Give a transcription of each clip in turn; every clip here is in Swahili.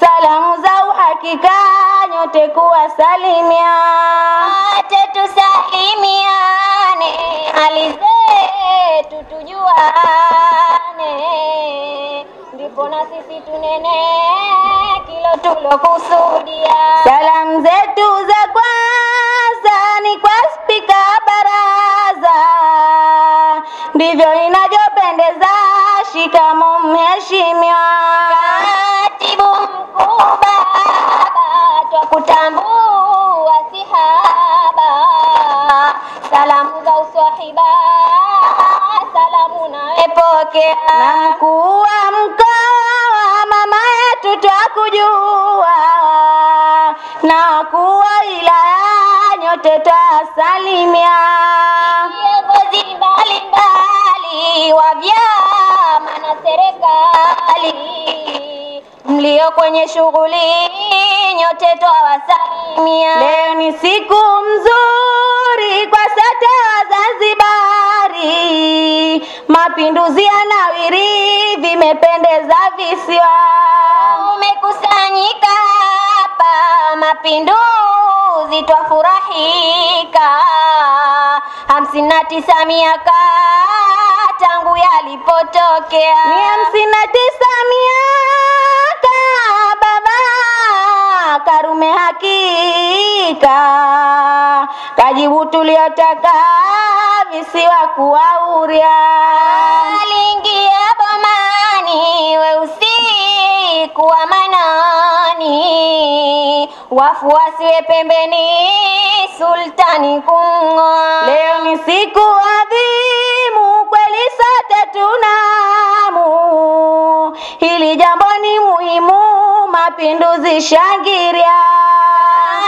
salamu za uhakika nyote kuwasalimia. Ate tusalimiane, hali zetu tujuane, ndipo na sisi tunene kilo tulokusudia. Salamu zetu za kwanza ni kwa salamu nakuwa na mkuu wa mkoa mama yetu twakujua, na wakuu wa wilaya nyote twasalimia. viongozi mbalimbali wa vyama na serikali mlio kwenye shughuli nyote twawasalimia. Leo ni siku mzuri kwa mapinduzi yanawiri, vimependeza visiwa. Umekusanyika hapa mapinduzi, twafurahika. hamsini na tisa miaka tangu yalipotokea. Ni hamsini na tisa miaka baba Karume hakika kajibu tuliotaka visiwa kuwauria. Aliingia bomani we usiku wa manani, wafuasi we pembeni, sultani kumng'oa. Leo ni siku adhimu kweli, sote tunamu, hili jambo ni muhimu, mapinduzi shangiria.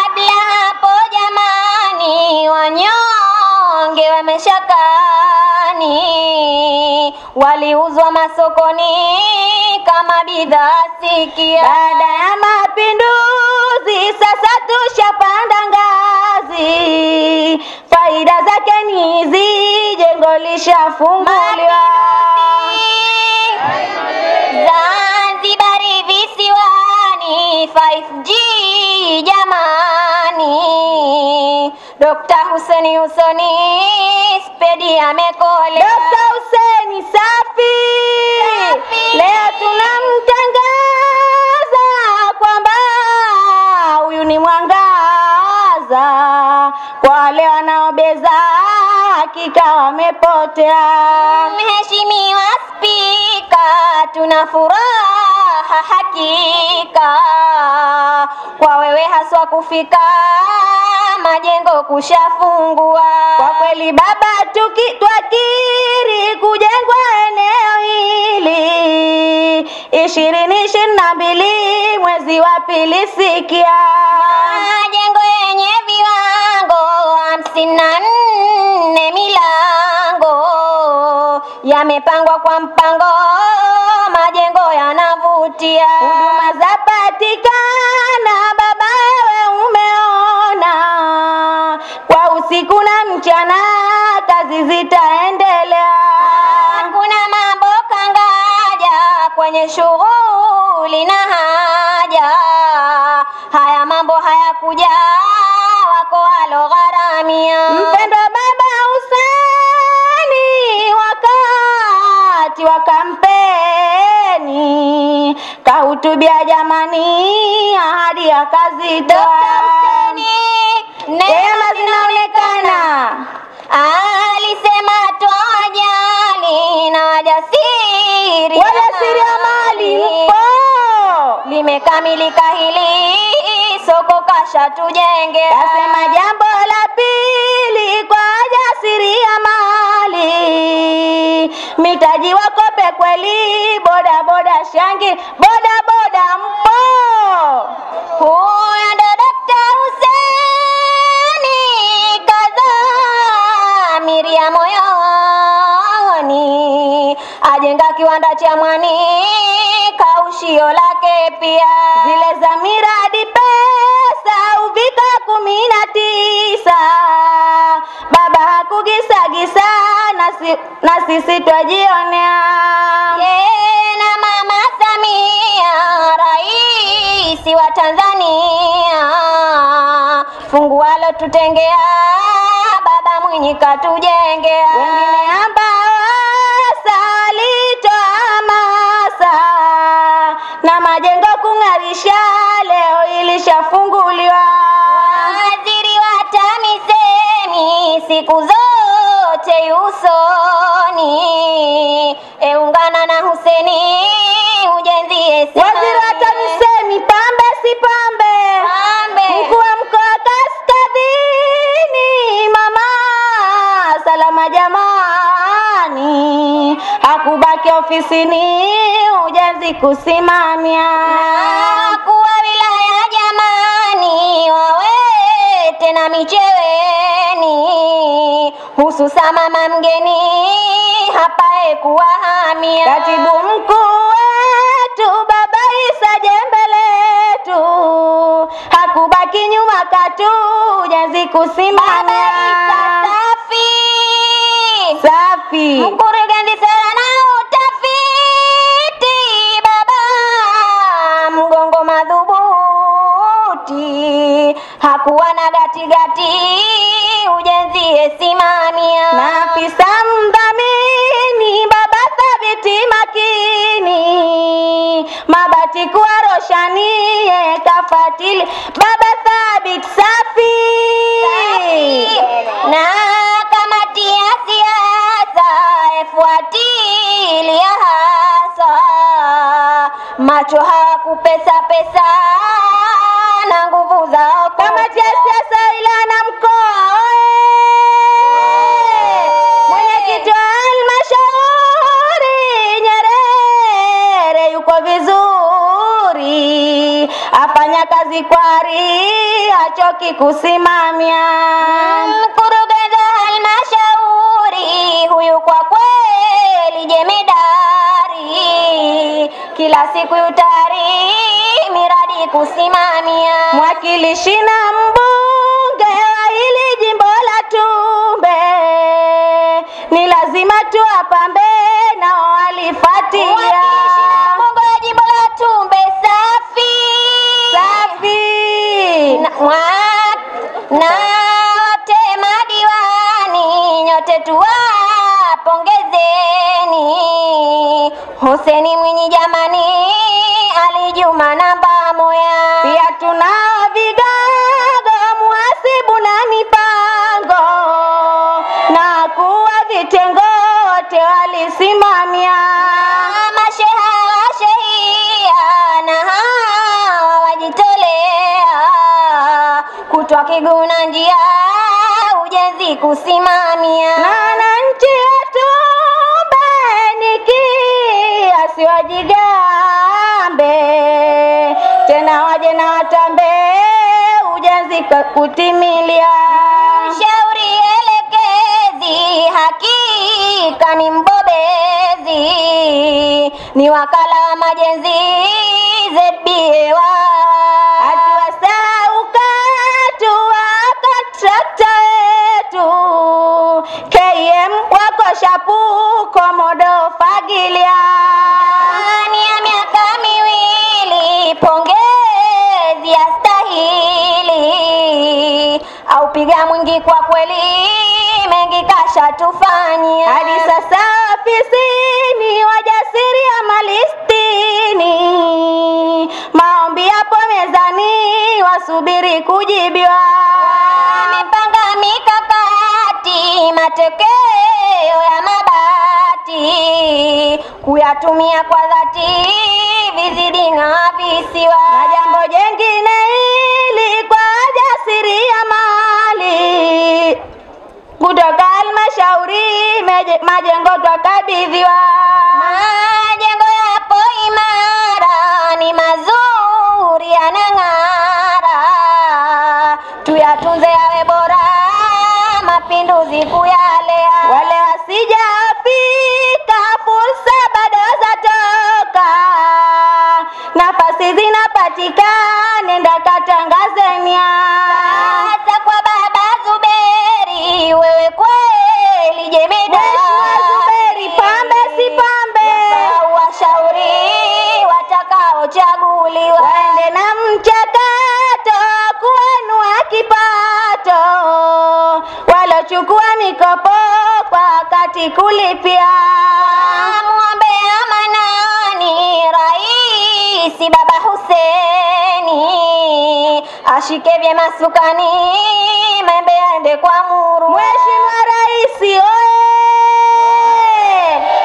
Kabla hapo jamani, wanyonge wameshakani, waliuzwa masokoni kama bidhaa sikia. Baada ya mapinduzi sasa tushapanda ngazi, faida zake ni hizi, jengo lishafunguliwa. Zanzibari visiwani 5G Dr. Huseni Husoni spedi amekolea. Dokta Huseni safi, Safi. leo tunamtangaza kwamba huyu ni mwangaza kwa wale wanaobeza, hakika wamepotea. Mheshimiwa Spika, tuna furaha hakika kwa wewe haswa kufika majengo kushafungua. Kwa kweli baba, tuki twakiri kujengwa eneo hili ishirini ishirini na mbili mwezi wa pili, sikia majengo yenye viwango hamsini na nne milango yamepangwa kwa mpango, majengo yanavutia. Hayakuja wako alogharamia Mpendo baba Huseni wakati wa kampeni kahutubia jamani, ahadi akazitoa. Neema zinaonekana, alisema twajali na wajasiri Wajasiriamali mpo. Limekamilika hili soko kasha tujenge. Kasema jambo la pili kwa wajasiriamali, mitaji wakope kweli, boda boda shangi, boda boda mpo Huyo ndo Dokta Huseni kadhamiria moyoni, ajenga kiwanda cha mwani kaushio lake pia. Zile za miradi uvika kumi na tisa. Baba hakugisagisa na, si, na sisi twajionea. Na Mama Samia rais wa Tanzania, fungualo tutengea, baba Mwinyi katujengea. wengine ambao siku zote usoni, eungana na Huseni ujenzi esimame. Waziri wa TAMISEMI pambe si pambe, Pambe. mkuu wa mkoa Kaskazini mama salama jamani, hakubaki ofisini ujenzi kusimamia. Hususa mama mgeni hapae kuwahamia. Katibu mkuu wetu Baba Isa jembe letu hakubaki nyuma katu ujenzi Baba kusimamia. Isa safi Safi. Mkurugenzi sera na utafiti, baba mgongo madhubuti, hakuwa na gatigati, ujenzi esimamia. na afisa mdhamini baba thabiti makini. Mabati kuwa roshani ye kafatili. Baba thabiti safi. Na kamati ya siasa efuatilia hasa macho hawakupesa afanya kazi kwari, hachoki kusimamia. Mkurugenzi wa halmashauri huyu kwa kweli jemedari, kila siku yutari miradi kusimamia. Mwakilishi na mbunge wa hili jimbo la Tumbe ni lazima tuwapambe, nao walifuatilia Mwakilishi na mbunge wa jimbo la Tumbe na, wote madiwani nyote tuwapongezeni. hoseni Mwinyi jamani, Kiguna njia ujezi kusimamia. Na wananchi wetu mbeni kiasi wajigambe, tena waje na watambe ujezi kutimilia. Shauri elekezi hakika ni mbobezi, ni wakala wa majenzi ZBA shapu komodo fagilia. Ndani ya miaka miwili pongezi yastahili, au piga mwingi kwa kweli, mengi kashatufanyia. hadi sasa ofisini ya malistini. Maombi yapo mezani wasubiri kujibiwa. Mipanga mikakati, matokeo kuyatumia kwa dhati, vizidi na visiwa. na jambo jengine hili kwa wajasiria mali kutoka halmashauri majengo twakabidhiwa zinapatikana nenda ashike vyema sukani, membe yaende kwa muru. Mheshimiwa Rais oye!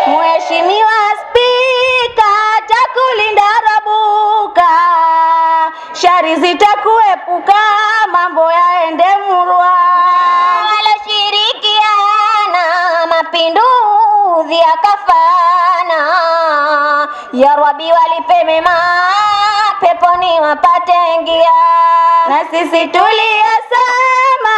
Mheshimiwa Spika, takulinda rabuka, shari zitakuepuka, mambo yaende murwa. waloshirikiana mapinduzi yakafana, ya walipe mema, peponi wapate ingia, Na sisi tuliyasema